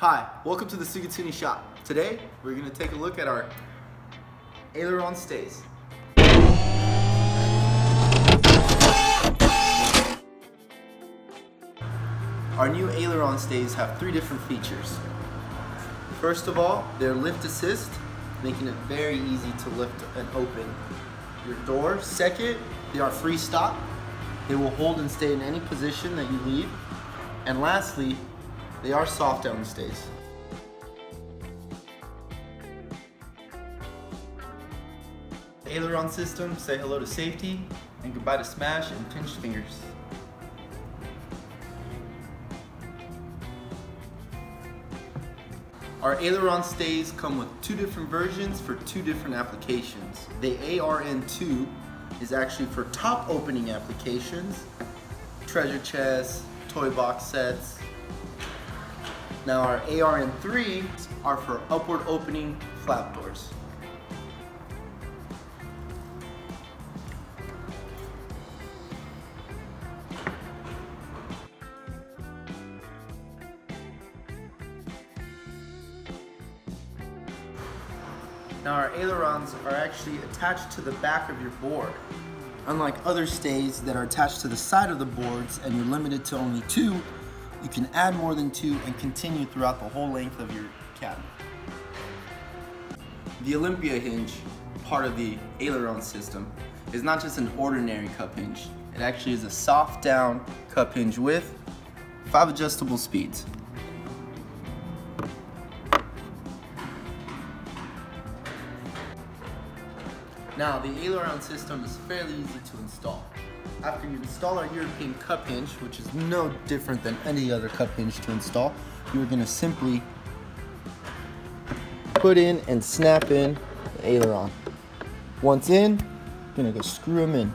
Hi, welcome to the Sugatsune shop. Today, we're going to take a look at our aileron stays. Our new aileron stays have three different features. First of all, they're lift assist, making it very easy to lift and open your door. Second, they are free stop. They will hold and stay in any position that you leave. And lastly, they are soft down stays. Aileron system say hello to safety and goodbye to smash and pinched fingers. Our aileron stays come with two different versions for two different applications. The ARN2 is actually for top opening applications, treasure chests, toy box sets. Now our ARN3s are for upward opening flap doors. Now our ailerons are actually attached to the back of your board. Unlike other stays that are attached to the side of the boards and you're limited to only two, you can add more than two and continue throughout the whole length of your cabinet. The Olympia hinge, part of the aileron system, is not just an ordinary cup hinge. It actually is a soft down cup hinge with five adjustable speeds. Now, the aileron system is fairly easy to install. After you install our European cup hinge, which is no different than any other cup hinge to install, you're gonna simply put in and snap in the aileron. Once in, you're gonna go screw them in.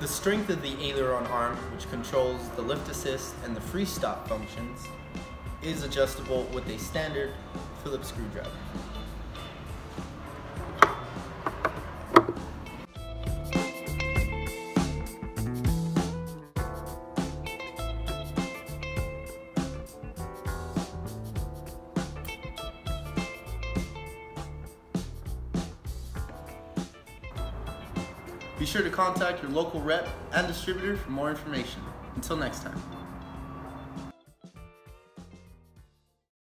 The strength of the aileron arm, which controls the lift assist and the free stop functions, is adjustable with a standard Phillips screwdriver. Be sure to contact your local rep and distributor for more information. Until next time.